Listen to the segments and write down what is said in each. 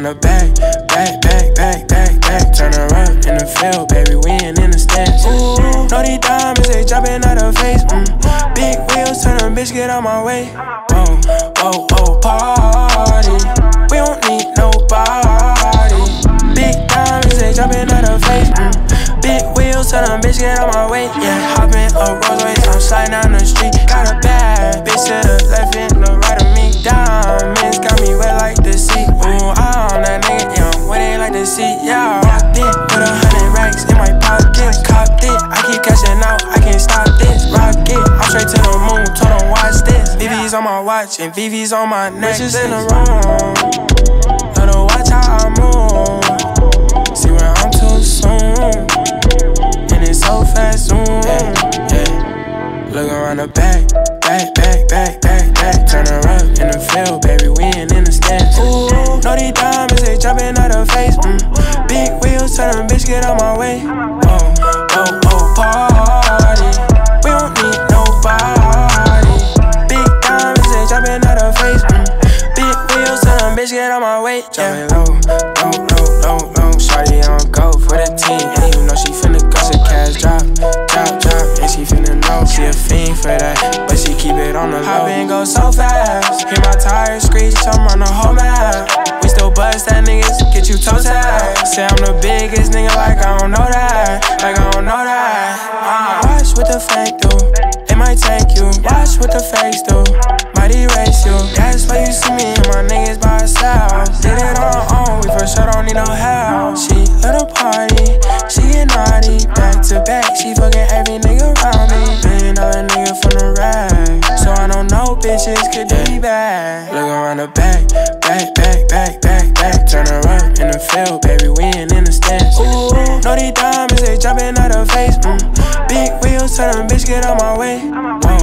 Around the back, back, back, back, back, back. Turn around in the field, baby. We ain't in the stands. Ooh, know these diamonds, they dropping out of face. Mm. Big wheels, turn a bitch, get out my way. Whoa, whoa, whoa, party. We don't need nobody. Big diamonds, they dropping out of face. Mm. Big wheels, turn a bitch, get out my way. Yeah, hopping a watch and VV's on my neck. Bitches in the room, her watch how I move. See where I'm too soon, and it's so fast, zoom. Yeah, yeah. Look around the back, back, back, back, back, back. Turn around in the field, baby, we ain't in the stands. Ooh, know these diamonds, they jumping out of face. Mm. Big wheels, turn a bitch, get out my way. Oh, oh, oh, party. Out my way. Low, low, low, low, low. Shawty on go for the team, and you know she finna go. So cash drop, drop, drop, and she finna know she a fiend for that, but she keep it on the low. Hop and go so fast, hear my tires screech, I'm on the whole map. We still bust that niggas, get you toe tag. Say I'm the biggest nigga, like I don't know that, like I don't know that. Uh, watch what the fake do, it might take you. Watch what the fakes do, need no help. She little party, she get naughty, back to back. She fucking every nigga around me. Million dollar nigga from the rag, so I don't know bitches could do me bad. Look around the back, back, back, back, back, back. Turn around in the field, baby, we ain't in the stands. Ooh, know these diamonds, they jumping out of face. Mm. Big wheels, turn a bitch, get out my way. Whoa,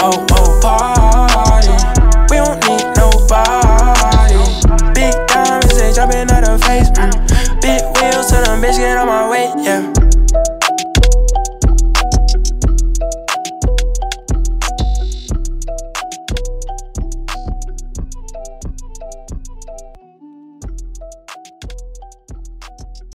whoa, whoa, party. We don't bitch, get out my way. Yeah.